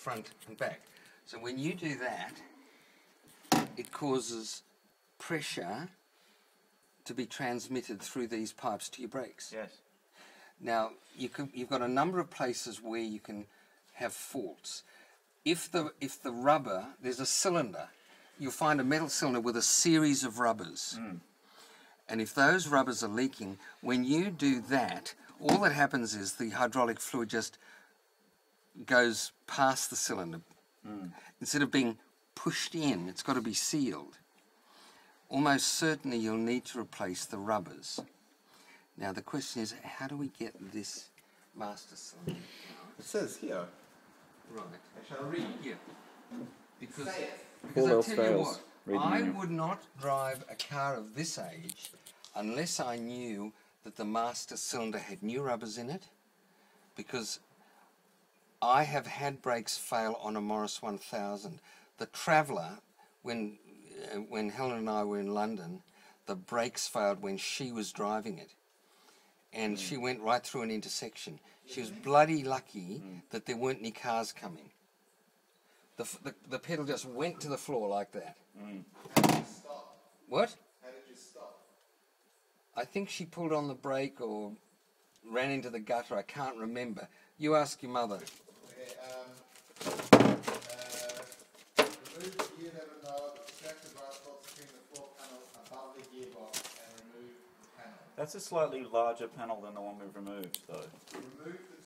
front and back. So when you do that, it causes pressure to be transmitted through these pipes to your brakes. Yes. Now you can, you've got a number of places where you can have faults. If the if the rubber there's a cylinder, you'll find a metal cylinder with a series of rubbers, hmm. and if those rubbers are leaking, when you do that, all that happens is the hydraulic fluid just goes past the cylinder. Hmm. Instead of being pushed in, it's got to be sealed. Almost certainly you'll need to replace the rubbers. Now the question is, how do we get this master cylinder? It says here. Right. I shall read. Yeah. Because, because All I else tell you fails. what, Read I manual. would not drive a car of this age unless I knew that the master cylinder had new rubbers in it. Because I have had brakes fail on a Morris 1000. The Traveller, when uh, when Helen and I were in London, the brakes failed when she was driving it, and she mm. went right through an intersection. She was bloody lucky mm. that there weren't any cars coming. The, f- the the pedal just went to the floor like that. How did you stop? What? How did you stop? I think she pulled on the brake or ran into the gutter. I can't remember. You ask your mother. Um, uh, remove the gear lever knob, extract the between the floor panel above the gearbox, and remove the panel. That's a slightly larger panel than the one we've removed, though. Remove the